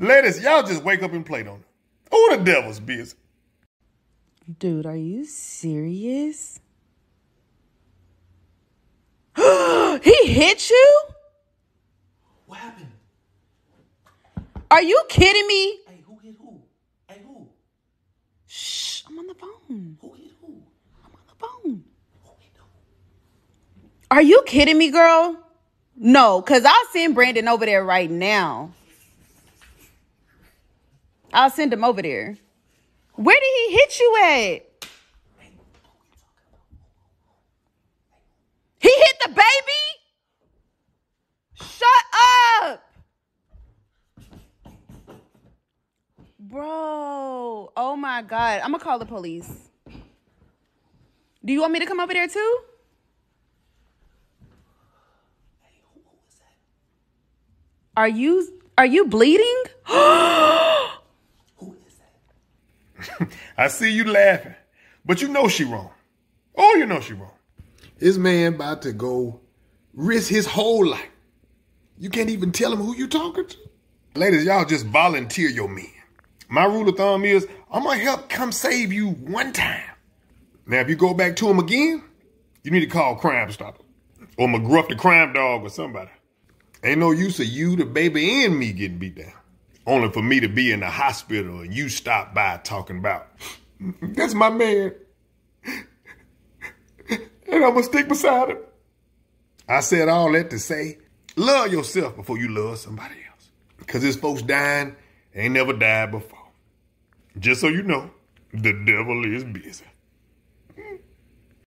Ladies, y'all just wake up and play, don't it? Oh, the devil's busy. Dude, are you serious? he hit you? What happened? Are you kidding me? Hey, who hit who? Hey, who? Shh, I'm on the phone. Who hit who? I'm on the phone. Who hit who? Are you kidding me, girl? No, because I'll send Brandon over there right now. I'll send him over there. Where did he hit you at? He hit the baby? Shut up. Bro, oh my God. I'm going to call the police. Do you want me to come over there too? Hey, who, who is that? Are you are you bleeding? Who is that? I see you laughing, but you know she wrong. Oh, you know she wrong. This man about to go risk his whole life. You can't even tell him who you talking to. Ladies, y'all just volunteer your men. My rule of thumb is I'm gonna help come save you one time. Now, if you go back to him again, you need to call Crime Stopper or McGruff the Crime Dog or somebody. Ain't no use of you, the baby, and me getting beat down. Only for me to be in the hospital and you stop by talking about. That's my man. And I'm gonna stick beside him. I said all that to say, love yourself before you love somebody else. Cause this folks dying ain't never died before. Just so you know, the devil is busy.